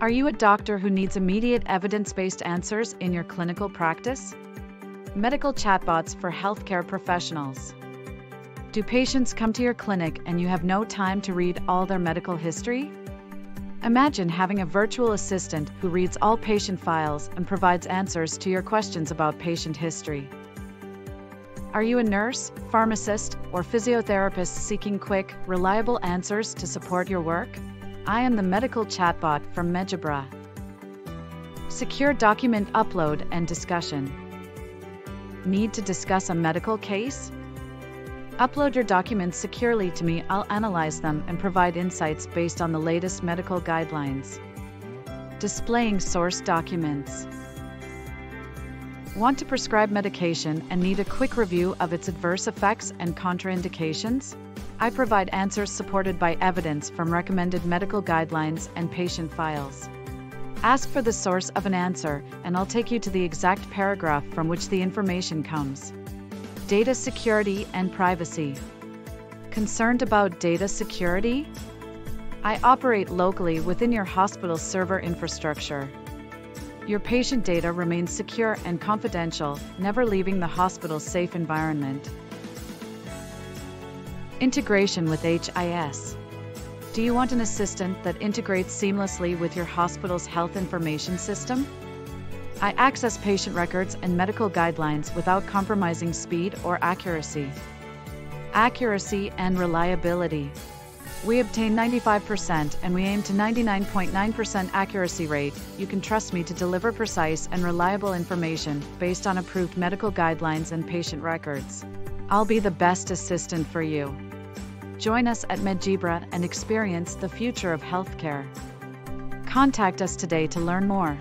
Are you a doctor who needs immediate evidence based answers in your clinical practice? Medical chatbots for healthcare professionals. Do patients come to your clinic and you have no time to read all their medical history? Imagine having a virtual assistant who reads all patient files and provides answers to your questions about patient history. Are you a nurse, pharmacist, or physiotherapist seeking quick, reliable answers to support your work? I am the medical chatbot from MedGebra. Secure document upload and discussion. Need to discuss a medical case? Upload your documents securely to me, I'll analyze them and provide insights based on the latest medical guidelines. Displaying source documents. Want to prescribe medication and need a quick review of its adverse effects and contraindications? I provide answers supported by evidence from recommended medical guidelines and patient files. Ask for the source of an answer, and I'll take you to the exact paragraph from which the information comes. Data security and privacy. Concerned about data security? I operate locally within your hospital's server infrastructure. Your patient data remains secure and confidential, never leaving the hospital's safe environment. Integration with HIS. Do you want an assistant that integrates seamlessly with your hospital's health information system? I access patient records and medical guidelines without compromising speed or accuracy. Accuracy and reliability. We obtain 95% and we aim to 99.9% accuracy rate. You can trust me to deliver precise and reliable information based on approved medical guidelines and patient records. I'll be the best assistant for you. Join us at MedGebra and experience the future of healthcare. Contact us today to learn more.